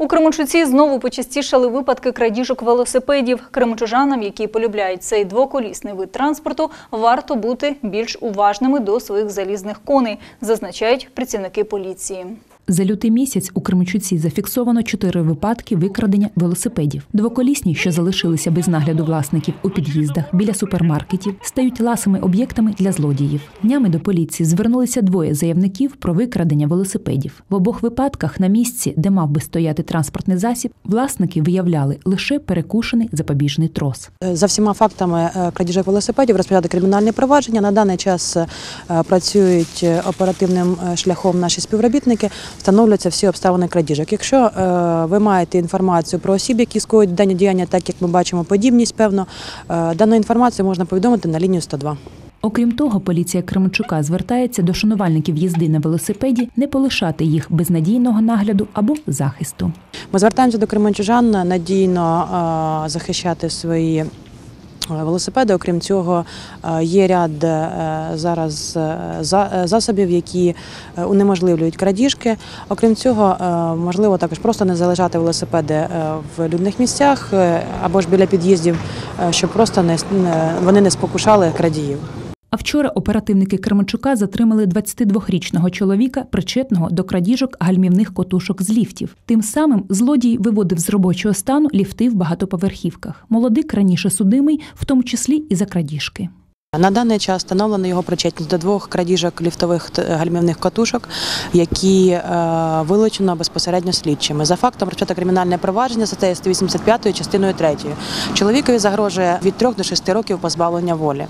У Кременчуці знову почастішали випадки крадіжок велосипедів. Кременчужанам, які полюбляють цей двоколісний вид транспорту, варто бути більш уважними до своїх залізних коней, зазначають працівники поліції. За лютий місяць у Кременчуці зафіксовано чотири випадки викрадення велосипедів. Двоколісні, що залишилися без нагляду власників у під'їздах біля супермаркетів, стають ласими об'єктами для злодіїв. Днями до поліції звернулися двоє заявників про викрадення велосипедів. В обох випадках на місці, де мав би стояти транспортний засіб, власники виявляли лише перекушений запобіжний трос. За всіма фактами е, крадіжок велосипедів розпочати кримінальне провадження. На даний час е, працюють оперативним е, шляхом наші співробітники, встановлюються всі обставини крадіжок. Якщо е, ви маєте інформацію про осіб, які скоюють дані діяння, так як ми бачимо подібність, певно, е, дану інформацію можна повідомити на лінію 102. Окрім того, поліція Кременчука звертається до шанувальників їзди на велосипеді не полишати їх без надійного нагляду або захисту. Ми звертаємося до кременчужан надійно е, захищати свої. Велосипеди, окрім цього, е, є ряд е, зараз е, за- засобів, які унеможливлюють крадіжки. Окрім цього, можливо також просто не залишати велосипеди в людних місцях або ж біля під'їздів, щоб просто не- вони не спокушали крадіїв. А вчора оперативники Кременчука затримали 22-річного чоловіка, причетного до крадіжок гальмівних котушок з ліфтів. Тим самим злодій виводив з робочого стану ліфти в багатоповерхівках. Молодик раніше судимий, в тому числі і за крадіжки. На даний час встановлено його причетність до двох крадіжок ліфтових гальмівних катушок, які е, вилучено безпосередньо слідчими. За фактом розпочато кримінальне провадження статтею 185 частиною 3. Чоловікові загрожує від 3 до 6 років позбавлення волі.